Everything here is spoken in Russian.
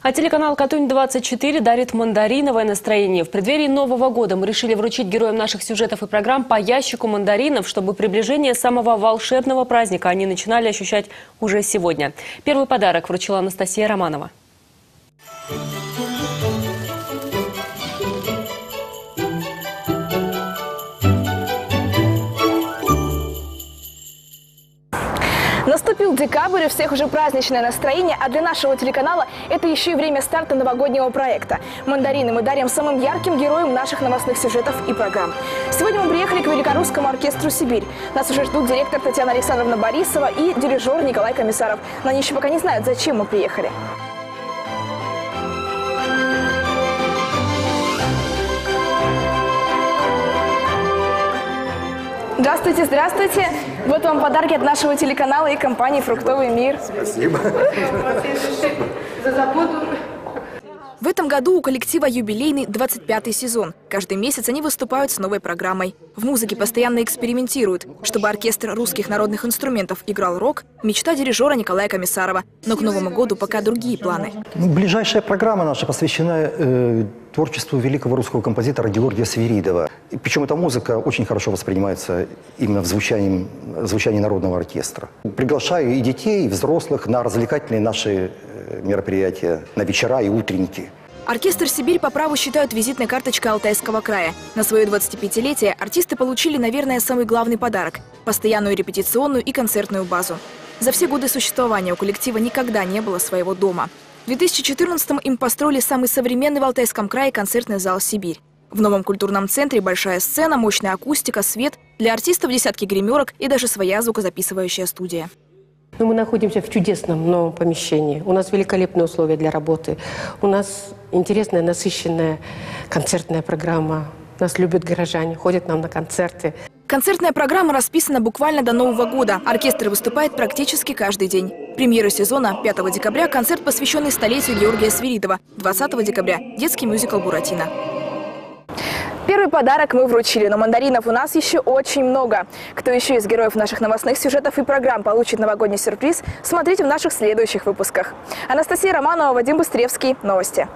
А телеканал «Катунь-24» дарит мандариновое настроение. В преддверии Нового года мы решили вручить героям наших сюжетов и программ по ящику мандаринов, чтобы приближение самого волшебного праздника они начинали ощущать уже сегодня. Первый подарок вручила Анастасия Романова. Наступил декабрь, у всех уже праздничное настроение, а для нашего телеканала это еще и время старта новогоднего проекта. Мандарины мы дарим самым ярким героям наших новостных сюжетов и программ. Сегодня мы приехали к Великорусскому оркестру «Сибирь». Нас уже ждут директор Татьяна Александровна Борисова и дирижер Николай Комиссаров. Но они еще пока не знают, зачем мы приехали. Здравствуйте, здравствуйте. Вот вам подарки от нашего телеканала и компании «Фруктовый мир». Спасибо. За заботу. В этом году у коллектива юбилейный 25-й сезон. Каждый месяц они выступают с новой программой. В музыке постоянно экспериментируют. Чтобы оркестр русских народных инструментов играл рок – мечта дирижера Николая Комиссарова. Но к Новому году пока другие планы. Ну, ближайшая программа наша посвящена э, творчеству великого русского композитора Георгия Свиридова. Причем эта музыка очень хорошо воспринимается именно в звучании, звучании народного оркестра. Приглашаю и детей, и взрослых на развлекательные наши э, мероприятия, на вечера и утренники. Оркестр «Сибирь» по праву считают визитной карточкой Алтайского края. На свое 25-летие артисты получили, наверное, самый главный подарок – постоянную репетиционную и концертную базу. За все годы существования у коллектива никогда не было своего дома. В 2014-м им построили самый современный в Алтайском крае концертный зал «Сибирь». В новом культурном центре большая сцена, мощная акустика, свет, для артистов десятки гримерок и даже своя звукозаписывающая студия. Но мы находимся в чудесном новом помещении. У нас великолепные условия для работы. У нас интересная, насыщенная концертная программа. Нас любят горожане, ходят нам на концерты. Концертная программа расписана буквально до Нового года. Оркестр выступает практически каждый день. Премьера сезона 5 декабря – концерт, посвященный столетию Георгия Свиридова. 20 декабря – детский мюзикл «Буратино». Первый подарок мы вручили, но мандаринов у нас еще очень много. Кто еще из героев наших новостных сюжетов и программ получит новогодний сюрприз, смотрите в наших следующих выпусках. Анастасия Романова, Вадим Быстревский. Новости.